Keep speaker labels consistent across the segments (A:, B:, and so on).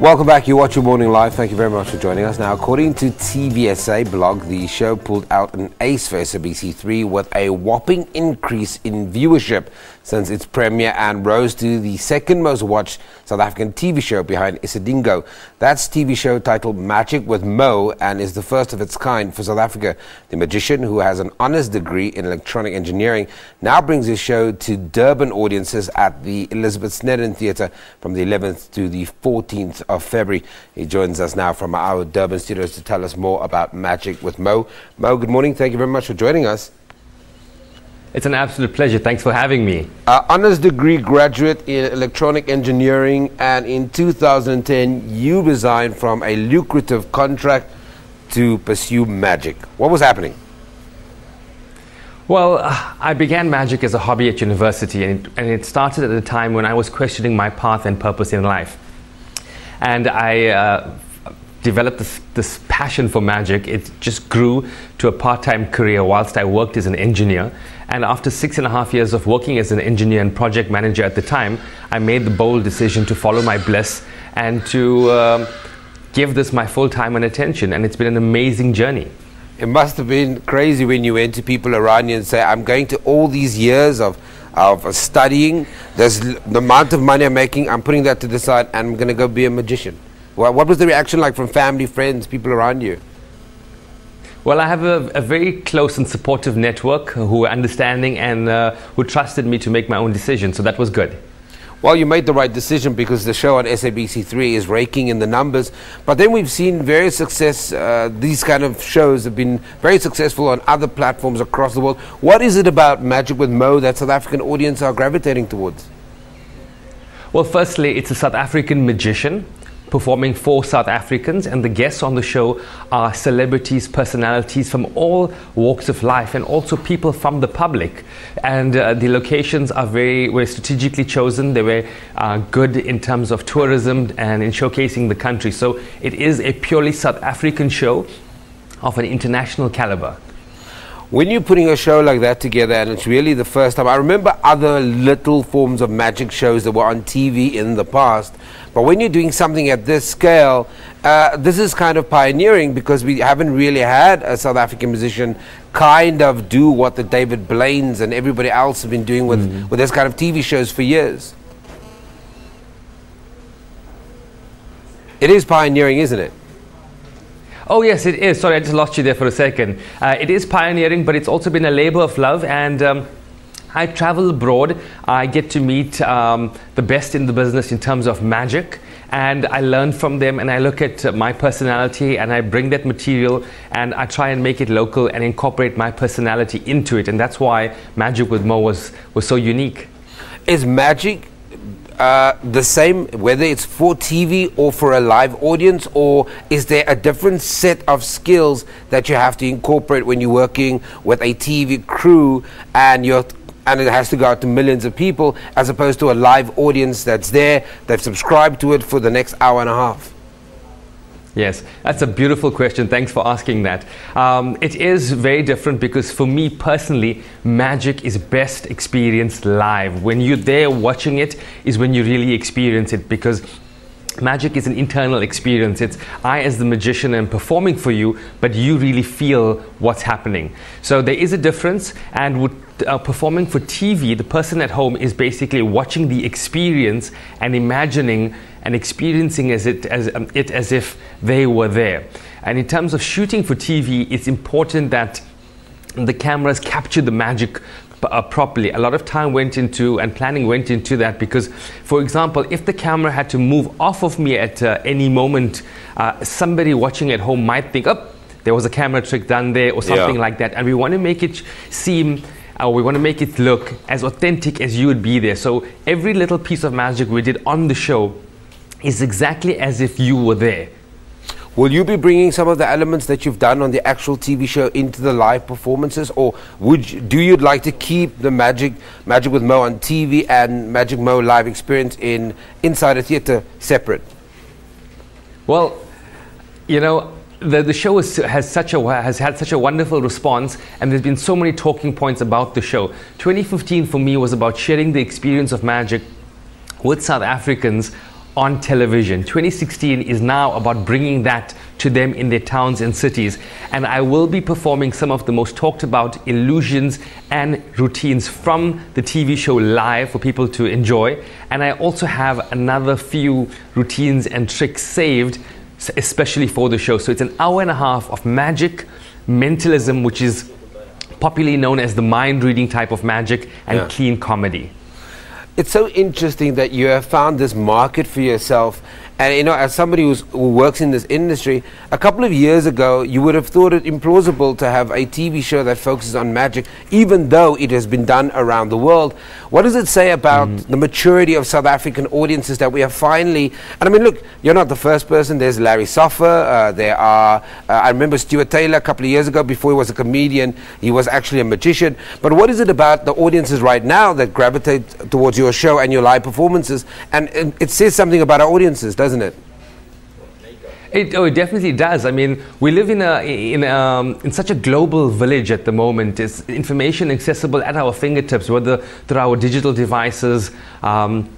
A: Welcome back. You watch your morning live. Thank you very much for joining us. Now, according to TVSA blog, the show pulled out an ace for SABC3 with a whopping increase in viewership since its premiere and rose to the second most watched South African TV show behind Isidingo. That's TV show titled Magic with Mo and is the first of its kind for South Africa. The magician, who has an honours degree in electronic engineering, now brings his show to Durban audiences at the Elizabeth Sneddon Theatre from the 11th to the 14th of February. He joins us now from our Durban studios to tell us more about Magic with Mo. Mo, good morning. Thank you very much for joining us.
B: It's an absolute pleasure. Thanks for having me.
A: Uh, honors degree graduate in electronic engineering, and in 2010, you resigned from a lucrative contract to pursue magic. What was happening?
B: Well, uh, I began magic as a hobby at university, and it, and it started at a time when I was questioning my path and purpose in life. And I uh, developed this, this, passion for magic. It just grew to a part time career whilst I worked as an engineer. And after six and a half years of working as an engineer and project manager at the time, I made the bold decision to follow my bliss and to um, give this my full time and attention. And it's been an amazing journey.
A: It must have been crazy when you went to people around you and say, I'm going to all these years of, of studying, there's the amount of money I'm making, I'm putting that to the side, and I'm going to go be a magician. What, what was the reaction like from family, friends, people around you?
B: Well, I have a, a, very close and supportive network who were understanding and uh, who trusted me to make my own decision, so that was good.
A: Well, you made the right decision because the show on SABC3 is raking in the numbers. But then we've seen very success, uh, these kind of shows have been very successful on other platforms across the world. What is it about Magic with Mo that South African audience are gravitating towards?
B: Well, firstly, it's a South African magician performing for South Africans, and the guests on the show are celebrities, personalities from all walks of life, and also people from the public. And uh, the locations are very were strategically chosen. They were uh, good in terms of tourism and in showcasing the country. So it is a purely South African show of an international caliber
A: when you're putting a show like that together and it's really the first time i remember other little forms of magic shows that were on tv in the past. But when you're doing something at this scale uh, this is kind of pioneering because we haven't really had a south african musician kind of do what the david blaine's and everybody else have been doing with, mm-hmm. with this kind of tv shows for years. It is pioneering isn't it
B: Oh, yes, it is. Sorry, I just lost you there for a second. Uh, it is pioneering, but it's also been a labor of love. And um, I travel abroad. I get to meet um, the best in the business in terms of magic. And I learn from them and I look at my personality and I bring that material and I try and make it local and incorporate my personality into it. And that's why Magic with Mo was, was so unique.
A: Is magic uh, the same whether it's for TV or for a live audience, or is there a different set of skills that you have to incorporate when you're working with a TV crew and you're and it has to go out to millions of people as opposed to a live audience that's there, they've subscribed to it for the next hour and a half?
B: Yes, that's a beautiful question. Thanks for asking that. Um, it is very different because for me personally, magic is best experienced live. When you're there watching it, is when you really experience it because Magic is an internal experience. It's I, as the magician, am performing for you, but you really feel what's happening. So there is a difference, and with uh, performing for TV, the person at home is basically watching the experience and imagining and experiencing as it, as, um, it as if they were there. And in terms of shooting for TV, it's important that the cameras capture the magic uh, properly. A lot of time went into and planning went into that because, for example, if the camera had to move off of me at uh, any moment, uh, somebody watching at home might think, "Oh, there was a camera trick done there," or something yeah. like that. And we want to make it seem. Uh, we want to make it look as authentic as you would be there. So every little piece of magic we did on the show is exactly as if you were there.
A: Will you be bringing some of the elements that you've done on the actual TV show into the live performances, or would you, do you like to keep the magic Magic with Mo on TV and Magic Mo live experience in inside a theatre separate?
B: Well, you know, the, the show is, has, such a, has had such a wonderful response, and there's been so many talking points about the show. 2015 for me was about sharing the experience of magic with South Africans on television. 2016 is now about bringing that to them in their towns and cities. And I will be performing some of the most talked about illusions and routines from the TV show live for people to enjoy. And I also have another few routines and tricks saved, especially for the show. So it's an hour and a half of magic, mentalism, which is popularly known as the mind reading type of magic, and yeah. clean comedy.
A: It's so interesting that you have found this market for yourself and you know, as somebody who works in this industry, a couple of years ago, you would have thought it implausible to have a TV show that focuses on magic, even though it has been done around the world. What does it say about mm. the maturity of South African audiences that we are finally? And I mean, look, you're not the first person. There's Larry Saffer. Uh, there are. Uh, I remember Stuart Taylor a couple of years ago. Before he was a comedian, he was actually a magician. But what is it about the audiences right now that gravitate towards your show and your live performances? And, and it says something about our audiences doesn't it?
B: It, oh, it definitely does. I mean, we live in a in um, in such a global village at the moment. It's information accessible at our fingertips, whether through our digital devices. Um,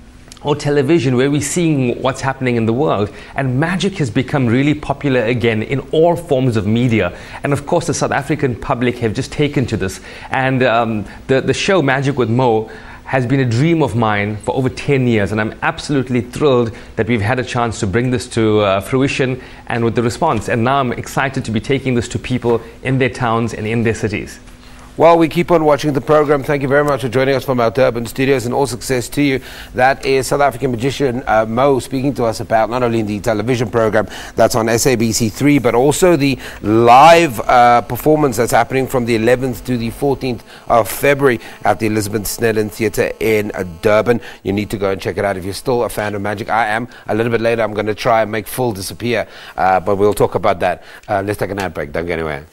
B: or television where we're seeing what's happening in the world. And magic has become really popular again in all forms of media. And of course, the South African public have just taken to this. And um, the, the show Magic with Mo has been a dream of mine for over 10 years, and I'm absolutely thrilled that we've had a chance to bring this to uh, fruition and with the response. And now I'm excited to be taking this to people in their towns and in their cities.
A: Well, we keep on watching the program. Thank you very much for joining us from our Durban studios and all success to you. That is South African magician uh, Mo speaking to us about not only the television program that's on SABC3, but also the live uh, performance that's happening from the 11th to the 14th of February at the Elizabeth Sneddon Theatre in uh, Durban. You need to go and check it out if you're still a fan of magic. I am. A little bit later, I'm going to try and make full disappear, uh, but we'll talk about that. Uh, let's take an ad break. Don't go anywhere.